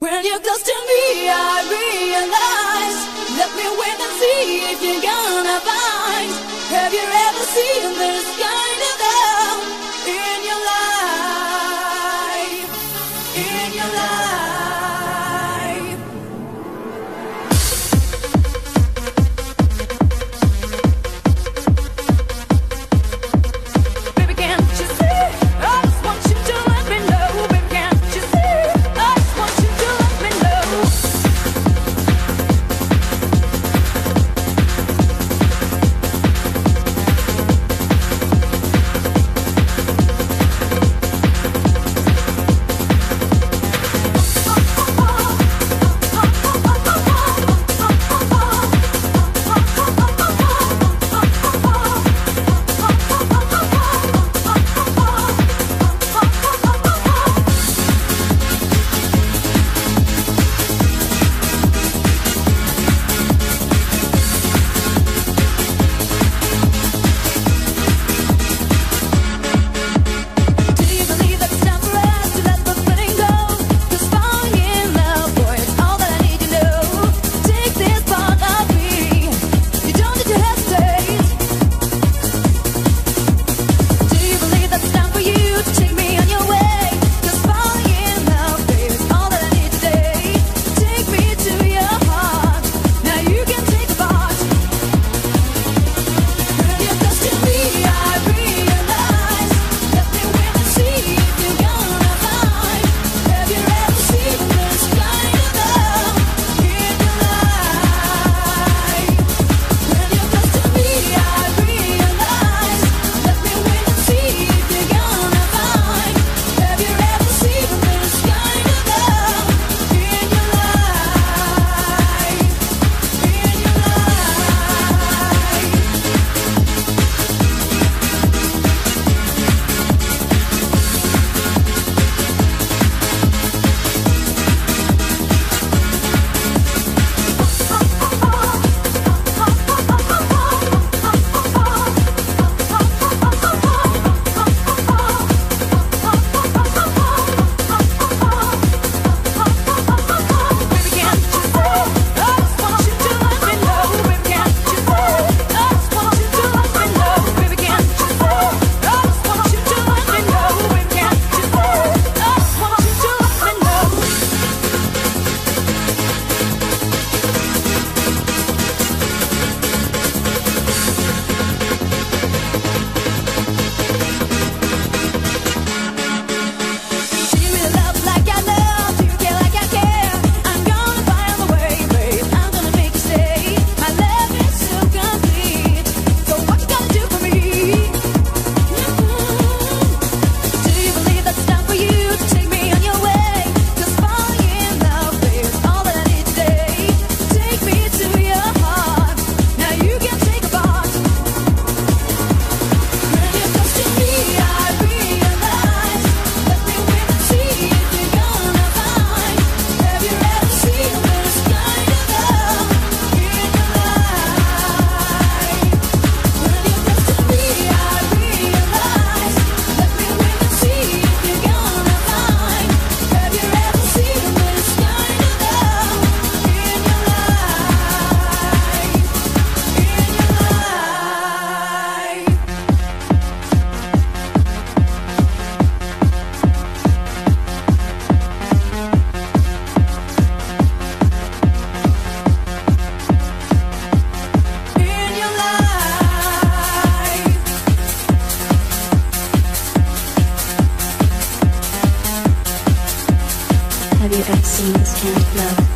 When you're close to me, I realize. Let me wait and see if you're gonna find. Have you ever seen this? to love.